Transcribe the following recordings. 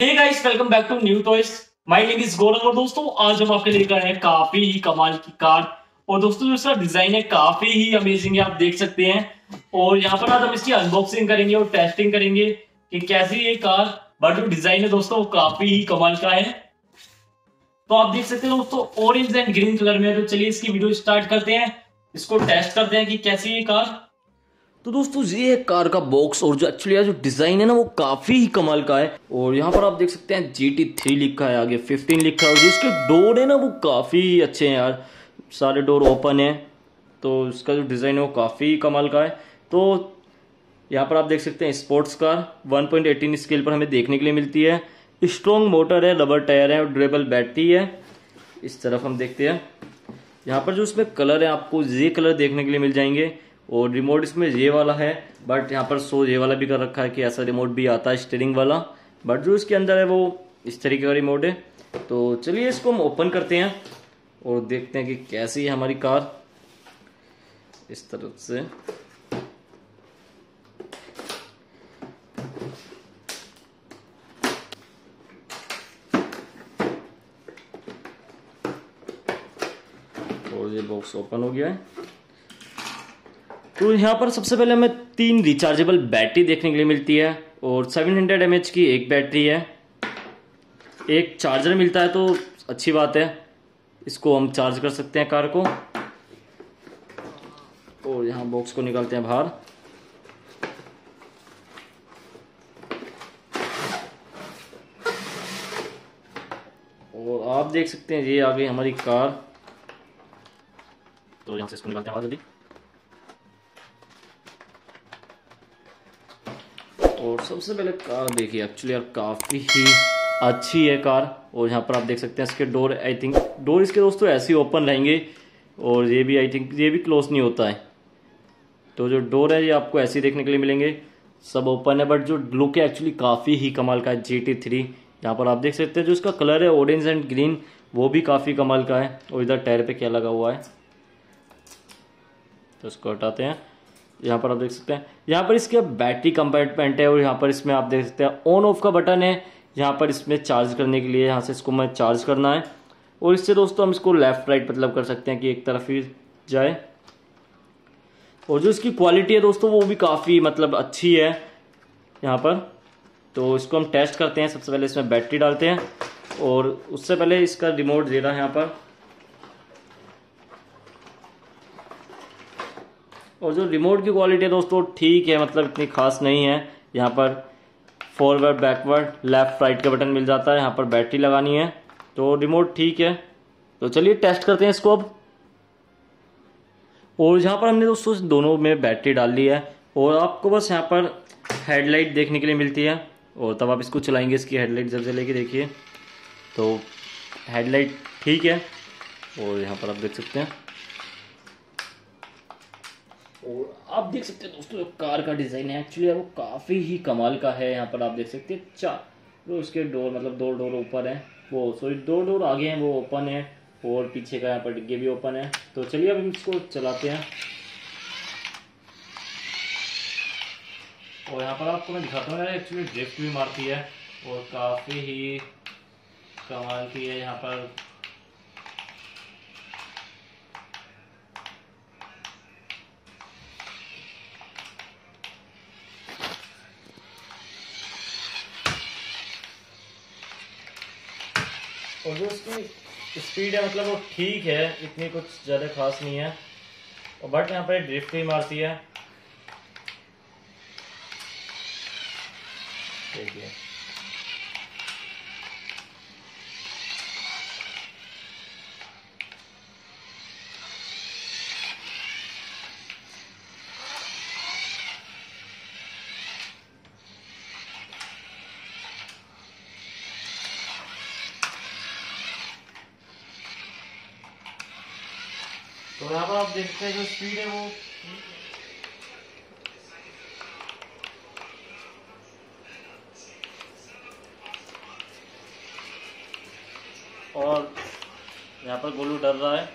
Welcome back to new toys my name is Gaurav और दोस्तों, आज हम आपके लेकर आए काफ़ी ही कमाल की कार। और दोस्तों, जो इसका डिज़ाइन है, काफ़ी ही अमेजिंग है, आप देख सकते हैं। और यहाँ पर आज हम इसकी अनबॉक्सिंग करेंगे और टेस्टिंग करेंगे कि कैसी ये कार। बट जो डिज़ाइन है दोस्तों, वो काफ़ी ही कमाल का है। तो आप देख सकते हैं दोस्तों ऑरेंज एंड ग्रीन कलर में तो चलिए इसकी वीडियो स्टार्ट करते हैं। इसको टेस्ट करते हैं कि कैसी ये कार। तो दोस्तों, ये है कार का बॉक्स और जो एक्चुअली जो डिज़ाइन है ना, वो काफ़ी ही कमाल का है। और यहाँ पर आप देख सकते हैं जी टी थ्री लिखा है आगे फिफ्टीन लिखा है, और जो इसके डोर है ना, वो काफ़ी अच्छे हैं यार। सारे डोर ओपन है तो इसका जो डिज़ाइन है, वो काफ़ी कमाल का है। तो यहाँ पर आप देख सकते हैं स्पोर्ट्स कार 1.18 स्केल पर हमें देखने के लिए मिलती है। स्ट्रॉन्ग मोटर है रबर टायर है, और ड्यूरेबल बैटरी है। इस तरफ़ हम देखते हैं। यहाँ पर जो इसमें कलर है, आपको ये कलर देखने के लिए मिल जाएँगे। और रिमोट इसमें ये वाला है बट यहाँ पर सो ये वाला भी कर रखा है कि ऐसा रिमोट भी आता है स्टेयरिंग वाला बट जो इसके अंदर है वो इस तरीके का रिमोट है। तो चलिए इसको हम ओपन करते हैं और देखते हैं कि कैसी है हमारी कार। इस तरफ़ से। और ये बॉक्स ओपन हो गया है। तो यहाँ पर सबसे पहले हमें तीन रिचार्जेबल बैटरी देखने के लिए मिलती है और 700 हंड्रेड की एक बैटरी है। एक चार्जर मिलता है तो अच्छी बात है। इसको हम चार्ज कर सकते हैं कार को। और यहाँ बॉक्स को निकालते हैं बाहर। और आप देख सकते हैं ये आ गई हमारी कार। तो यहाँ से इसको निकालते हैं जल्दी। और सबसे पहले कार देखिए एक्चुअली यार काफ़ी ही अच्छी है कार। और यहाँ पर आप देख सकते हैं इसके डोर आई थिंक डोर इसके दोस्तों ऐसे ही ओपन रहेंगे। और ये भी आई थिंक ये भी क्लोज नहीं होता है। तो जो डोर है, ये आपको ऐसे ही देखने के लिए मिलेंगे। सब ओपन है बट जो लुक है एक्चुअली काफ़ी ही कमाल का है जी टी थ्री यहाँ पर आप देख सकते हैं जो इसका कलर है ऑरेंज एंड ग्रीन वो भी काफ़ी कमाल का है। और इधर टायर पे क्या लगा हुआ है? तो इसको हटाते हैं। यहाँ पर आप देख सकते हैं। यहाँ पर इसके बैटरी कंपार्टमेंट है और यहाँ पर इसमें आप देख सकते हैं ऑन ऑफ़ का बटन है। यहाँ पर इसमें चार्ज करने के लिए यहाँ से इसको मैं चार्ज करना है। और इससे दोस्तों हम इसको लेफ़्ट राइट मतलब कर सकते हैं कि एक तरफ़ ही जाए। और जो इसकी क्वालिटी है दोस्तों, वो भी काफ़ी मतलब अच्छी है यहाँ पर। तो इसको हम टेस्ट करते हैं। सबसे पहले इसमें बैटरी डालते हैं और उससे पहले इसका रिमोट दे रहा है यहाँ पर। और जो रिमोट की क्वालिटी है दोस्तों, ठीक है मतलब इतनी खास नहीं है। यहाँ पर फॉरवर्ड बैकवर्ड लेफ़्ट राइट का बटन मिल जाता है। यहाँ पर बैटरी लगानी है। तो रिमोट ठीक है। तो चलिए टेस्ट करते हैं इसको अब। और यहाँ पर हमने दोस्तों दोनों में बैटरी डाल ली है। और आपको बस यहाँ पर हेडलाइट देखने के लिए मिलती है। और तब आप इसको चलाएँगे, इसकी हेडलाइट जब से देखिए। तो हेडलाइट ठीक है। और यहाँ पर आप देख सकते हैं। और आप देख सकते हैं दोस्तों कार का डिज़ाइन है एक्चुअली वो काफ़ी ही कमाल का है। यहाँ पर आप देख सकते हैं, चार, जो उसके डोर मतलब दो डोर ऊपर है, वो सॉरी दो डोर आगे हैं, वो ओपन है, और पीछे का यहाँ पर डिग्गे भी ओपन है। तो चलिए अब हम इसको चलाते हैं। और यहाँ पर आपको मैं दिखाता हूँ एक्चुअली ड्रिफ्ट भी मारती है, और काफ़ी ही कमाल की है यहाँ पर। और जो उसकी स्पीड है मतलब वो ठीक है, इतनी कुछ ज़्यादा खास नहीं है। और बट यहाँ पर ड्रिफ्ट भी मारती है। देखिए। तो यहाँ पर आप देखते हैं जो स्पीड है वो। और यहाँ पर गोलू डर रहा है।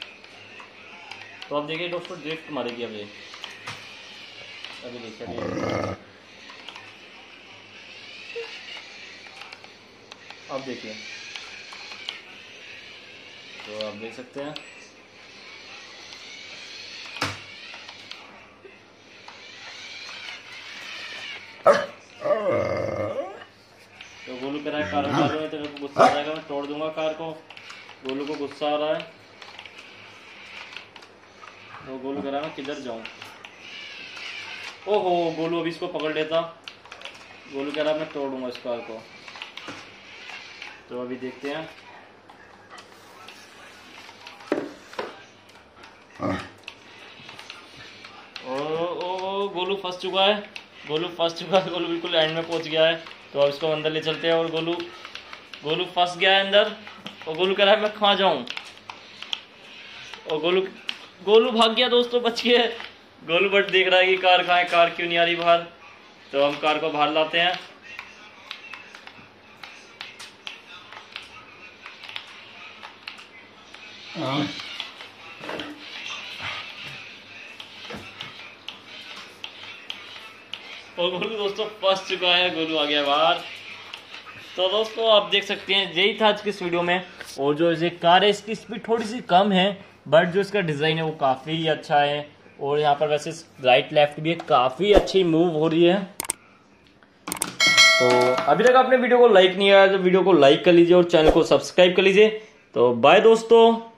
तो आप देखिए दोस्तों ड्रिफ्ट मारेगी अभी अभी देखिए। अब देखिए। तो आप देख सकते हैं। है। है तेरे को गुस्सा आ जाएगा मैं तोड़ दूँगा कार को। गोलू को गुस्सा आ रहा है। तो गोलू कह रहा है मैं किधर जाऊँ? ओहो गोलू अभी इसको पकड़ लेता। गोलू कह रहा है मैं तोड़ दूँगा इस कार को। तो अभी देखते हैं। ओ ओ ओ गोलू फंस चुका है। गोलू फंस चुका है गोलू बिल्कुल एंड में पहुँच गया है। तो अब इसको अंदर ले चलते हैं और गोलू गोलू फंस गया है अंदर और गोलू कह रहा है, मैं कहाँ जाऊँ। और गोलू गोलू भाग गया दोस्तों, बच गए गोलू बट देख रहा है कि कार कहाँ है, कार क्यों नहीं आ रही बाहर। तो हम कार को बाहर लाते हैं। और गोलू दोस्तों, फंस चुका है, गोलू आ गया बाहर। तो दोस्तों, आप देख सकते हैं, यही था आज की इस वीडियो में। और जो ये कार है, इसकी स्पीड थोड़ी सी कम है बट जो इसका डिज़ाइन है, वो काफ़ी अच्छा है। और यहाँ पर वैसे राइट लेफ़्ट भी काफ़ी अच्छी मूव हो रही है। तो अभी तक आपने वीडियो को लाइक नहीं किया तो वीडियो को लाइक कर लीजिए और चैनल को सब्सक्राइब कर लीजिए। तो बाय दोस्तों।